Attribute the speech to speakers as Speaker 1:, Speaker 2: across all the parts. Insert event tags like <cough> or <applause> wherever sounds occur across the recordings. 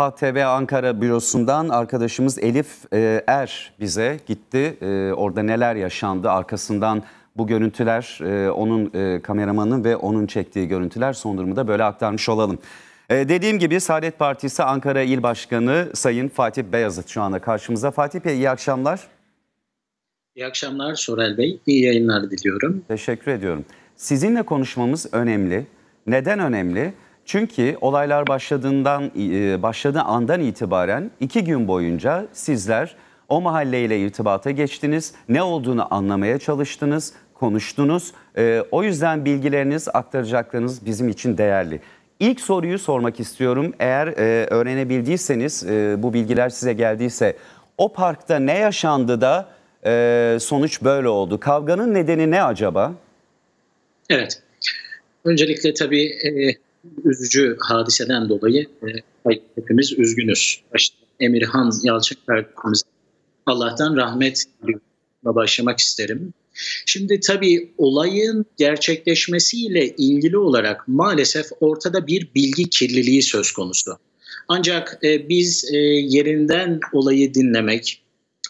Speaker 1: Halk TV Ankara bürosundan arkadaşımız Elif e, Er bize gitti. E, orada neler yaşandı arkasından bu görüntüler e, onun e, kameramanın ve onun çektiği görüntüler son durumu da böyle aktarmış olalım. E, dediğim gibi Saadet Partisi Ankara İl Başkanı Sayın Fatih Beyazıt şu anda karşımızda. Fatih Bey iyi akşamlar.
Speaker 2: İyi akşamlar Sorel Bey. İyi yayınlar diliyorum.
Speaker 1: Teşekkür ediyorum. Sizinle konuşmamız önemli. Neden önemli? Çünkü olaylar başladığından e, başladığı andan itibaren iki gün boyunca sizler o mahalleyle irtibata geçtiniz. Ne olduğunu anlamaya çalıştınız, konuştunuz. E, o yüzden bilgileriniz, aktaracaklarınız bizim için değerli. İlk soruyu sormak istiyorum. Eğer e, öğrenebildiyseniz, bu bilgiler size geldiyse o parkta ne yaşandı da sonuç böyle oldu? Kavganın nedeni ne acaba?
Speaker 2: Evet. Öncelikle tabii üzücü hadiseden dolayı e, hepimiz üzgünüz. Başta Emirhan Yalçın kardeşimize Allah'tan rahmet başlamak isterim. Şimdi tabii olayın gerçekleşmesiyle ilgili olarak maalesef ortada bir bilgi kirliliği söz konusu. Ancak e, biz e, yerinden olayı dinlemek,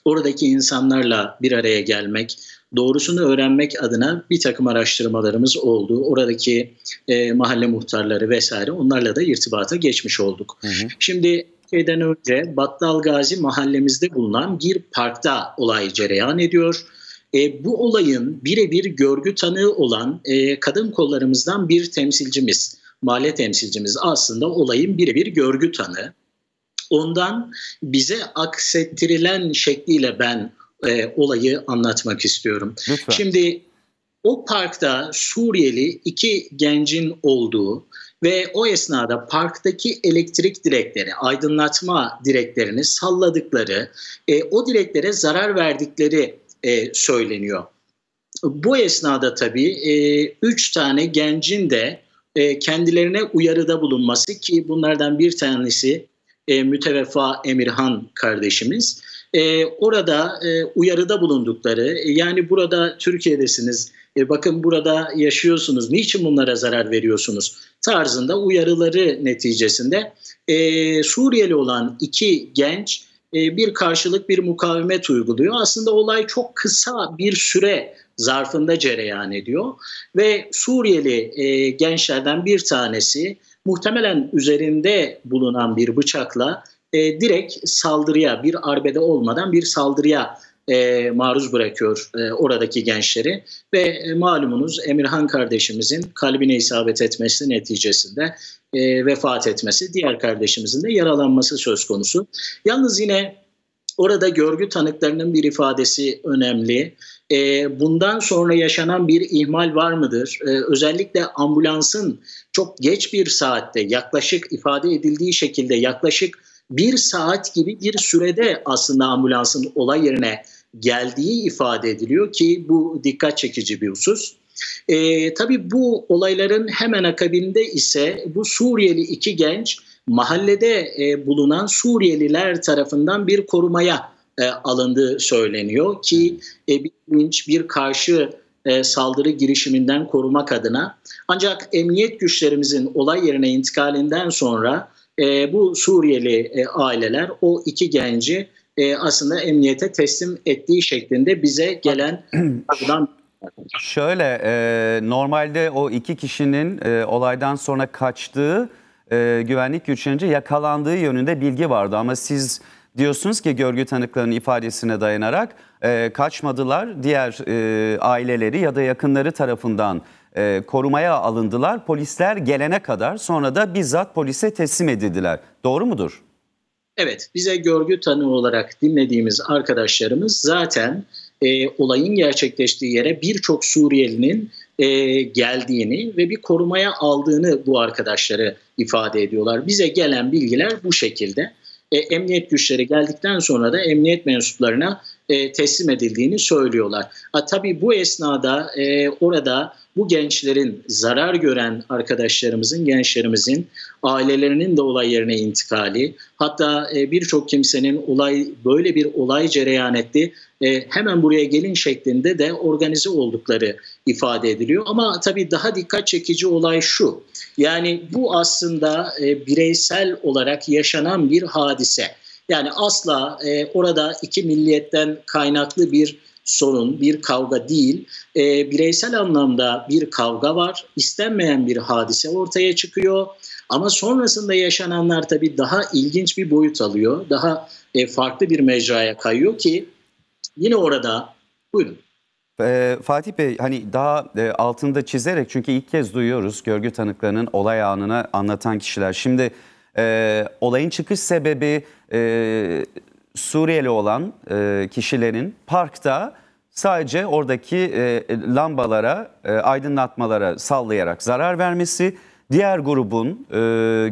Speaker 2: oradaki insanlarla bir araya gelmek, doğrusunu öğrenmek adına bir takım araştırmalarımız oldu. Oradaki e, mahalle muhtarları vesaire onlarla da irtibata geçmiş olduk. Hı hı. Şimdi şeyden önce Battal Gazi mahallemizde bulunan bir parkta olay cereyan ediyor. E, bu olayın birebir görgü tanığı olan e, kadın kollarımızdan bir temsilcimiz, mahalle temsilcimiz aslında olayın birebir görgü tanığı. Ondan bize aksettirilen şekliyle ben e, olayı anlatmak istiyorum. Lütfen. Şimdi o parkta Suriyeli iki gencin olduğu ve o esnada parktaki elektrik direkleri, aydınlatma direklerini salladıkları, e, o direklere zarar verdikleri e, söyleniyor. Bu esnada tabii e, üç tane gencin de e, kendilerine uyarıda bulunması ki bunlardan bir tanesi e, müteveffa Emirhan kardeşimiz e, orada e, uyarıda bulundukları e, yani burada Türkiye'desiniz e, bakın burada yaşıyorsunuz niçin bunlara zarar veriyorsunuz tarzında uyarıları neticesinde e, Suriyeli olan iki genç e, bir karşılık bir mukavemet uyguluyor. Aslında olay çok kısa bir süre zarfında cereyan ediyor ve Suriyeli e, gençlerden bir tanesi muhtemelen üzerinde bulunan bir bıçakla e, direkt saldırıya bir arbede olmadan bir saldırıya e, maruz bırakıyor e, oradaki gençleri ve e, malumunuz Emirhan kardeşimizin kalbine isabet etmesi neticesinde e, vefat etmesi, diğer kardeşimizin de yaralanması söz konusu. Yalnız yine orada görgü tanıklarının bir ifadesi önemli. E, bundan sonra yaşanan bir ihmal var mıdır? E, özellikle ambulansın çok geç bir saatte yaklaşık ifade edildiği şekilde yaklaşık bir saat gibi bir sürede aslında ambulansın olay yerine geldiği ifade ediliyor ki bu dikkat çekici bir husus. E, tabii bu olayların hemen akabinde ise bu Suriyeli iki genç mahallede e, bulunan Suriyeliler tarafından bir korumaya e, alındığı söyleniyor ki e, bir linç, bir karşı e, saldırı girişiminden korumak adına. Ancak emniyet güçlerimizin olay yerine intikalinden sonra e, bu Suriyeli e, aileler o iki genci e, aslında emniyete teslim ettiği şeklinde bize gelen <clears throat>
Speaker 1: Şöyle e, normalde o iki kişinin e, olaydan sonra kaçtığı e, güvenlik güçlerince yakalandığı yönünde bilgi vardı. Ama siz diyorsunuz ki görgü tanıklarının ifadesine dayanarak e, kaçmadılar diğer e, aileleri ya da yakınları tarafından e, korumaya alındılar. Polisler gelene kadar sonra da bizzat polise teslim edildiler. Doğru mudur?
Speaker 2: Evet, bize görgü tanığı olarak dinlediğimiz arkadaşlarımız zaten e, olayın gerçekleştiği yere birçok Suriyelinin e, geldiğini ve bir korumaya aldığını bu arkadaşları ifade ediyorlar. Bize gelen bilgiler bu şekilde. E, emniyet güçleri geldikten sonra da emniyet mensuplarına e, teslim edildiğini söylüyorlar. Ha, tabii bu esnada e, orada bu gençlerin zarar gören arkadaşlarımızın, gençlerimizin ailelerinin de olay yerine intikali, hatta e, birçok kimsenin olay böyle bir olay cereyan etti, e, hemen buraya gelin şeklinde de organize oldukları ifade ediliyor. Ama tabii daha dikkat çekici olay şu, yani bu aslında e, bireysel olarak yaşanan bir hadise. Yani asla e, orada iki milliyetten kaynaklı bir sorun, bir kavga değil. E, bireysel anlamda bir kavga var, istenmeyen bir hadise ortaya çıkıyor. Ama sonrasında yaşananlar tabii daha ilginç bir boyut alıyor. Daha e, farklı bir mecraya kayıyor ki yine orada buyurun.
Speaker 1: E, Fatih Bey hani daha e, altında çizerek çünkü ilk kez duyuyoruz görgü tanıklarının olay anını anlatan kişiler. Şimdi e, olayın çıkış sebebi e, Suriyeli olan e, kişilerin parkta sadece oradaki e, lambalara, e, aydınlatmalara sallayarak zarar vermesi, diğer grubun e,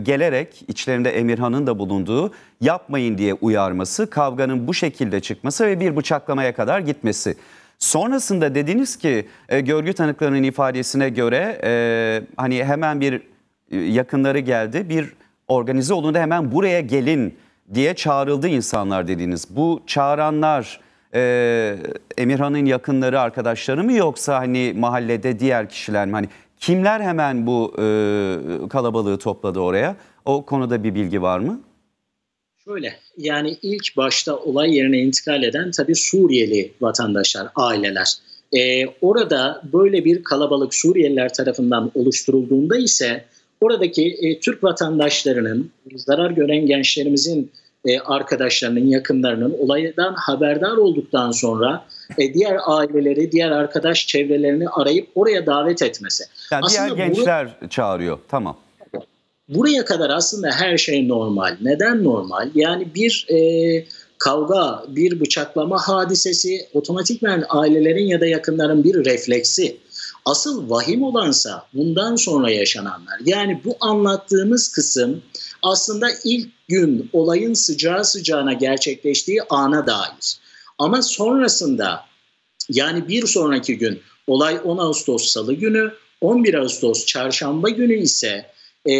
Speaker 1: gelerek içlerinde Emirhan'ın da bulunduğu yapmayın diye uyarması, kavganın bu şekilde çıkması ve bir bıçaklamaya kadar gitmesi. Sonrasında dediniz ki e, görgü tanıklarının ifadesine göre e, hani hemen bir e, yakınları geldi, bir organize olundu hemen buraya gelin diye çağrıldı insanlar dediniz. Bu çağıranlar e, Emirhan'ın yakınları, arkadaşları mı yoksa hani mahallede diğer kişiler mi? Hani kimler hemen bu e, kalabalığı topladı oraya? O konuda bir bilgi var mı?
Speaker 2: Şöyle yani ilk başta olay yerine intikal eden tabii Suriyeli vatandaşlar, aileler. Ee, orada böyle bir kalabalık Suriyeliler tarafından oluşturulduğunda ise oradaki e, Türk vatandaşlarının, zarar gören gençlerimizin e, arkadaşlarının, yakınlarının olaydan haberdar olduktan sonra e, diğer aileleri, diğer arkadaş çevrelerini arayıp oraya davet etmesi.
Speaker 1: Yani aslında diğer gençler bu, çağırıyor, tamam.
Speaker 2: Buraya kadar aslında her şey normal. Neden normal? Yani bir e, kavga, bir bıçaklama hadisesi otomatikmen ailelerin ya da yakınların bir refleksi. Asıl vahim olansa bundan sonra yaşananlar. Yani bu anlattığımız kısım aslında ilk gün olayın sıcağı sıcağına gerçekleştiği ana dair. Ama sonrasında yani bir sonraki gün olay 10 Ağustos Salı günü, 11 Ağustos Çarşamba günü ise e,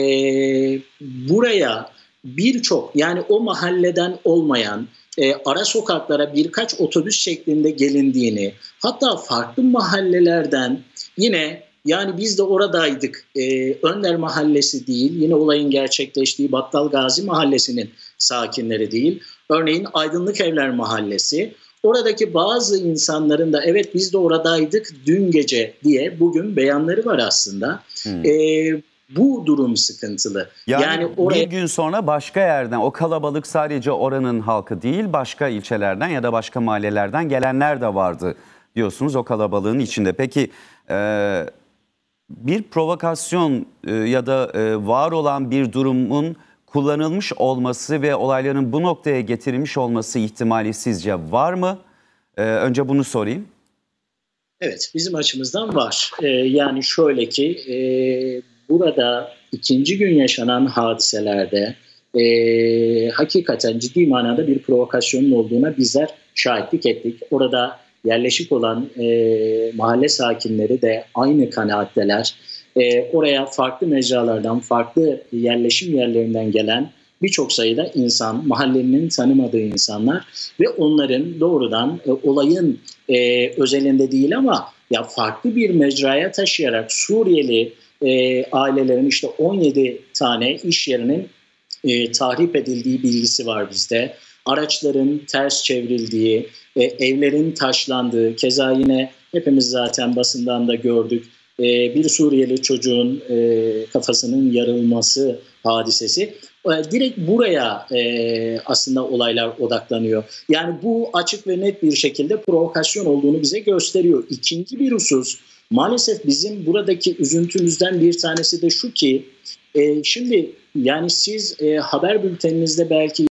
Speaker 2: buraya birçok yani o mahalleden olmayan e, ara sokaklara birkaç otobüs şeklinde gelindiğini hatta farklı mahallelerden yine yani biz de oradaydık. Ee, Önder Mahallesi değil, yine olayın gerçekleştiği Battal Gazi Mahallesi'nin sakinleri değil. Örneğin Aydınlık Evler Mahallesi. Oradaki bazı insanların da evet biz de oradaydık dün gece diye bugün beyanları var aslında. Hmm. Ee, bu durum sıkıntılı.
Speaker 1: Yani, yani oraya... bir gün sonra başka yerden o kalabalık sadece oranın halkı değil başka ilçelerden ya da başka mahallelerden gelenler de vardı diyorsunuz o kalabalığın içinde. Peki e, bir provokasyon e, ya da e, var olan bir durumun kullanılmış olması ve olayların bu noktaya getirilmiş olması ihtimali sizce var mı? E, önce bunu sorayım.
Speaker 2: Evet, bizim açımızdan var. yani şöyle ki burada ikinci gün yaşanan hadiselerde hakikaten ciddi manada bir provokasyonun olduğuna bizler şahitlik ettik. Orada yerleşik olan e, mahalle sakinleri de aynı kanaatteler. E, oraya farklı mecralardan, farklı yerleşim yerlerinden gelen birçok sayıda insan, mahallenin tanımadığı insanlar ve onların doğrudan e, olayın e, özelinde değil ama ya farklı bir mecraya taşıyarak Suriyeli e, ailelerin işte 17 tane iş yerinin e, tahrip edildiği bilgisi var bizde. Araçların ters çevrildiği, e, evlerin taşlandığı, keza yine hepimiz zaten basından da gördük. E, bir Suriyeli çocuğun e, kafasının yarılması hadisesi. E, direkt buraya e, aslında olaylar odaklanıyor. Yani bu açık ve net bir şekilde provokasyon olduğunu bize gösteriyor. İkinci bir husus maalesef bizim buradaki üzüntümüzden bir tanesi de şu ki e, şimdi yani siz e, haber bülteninizde belki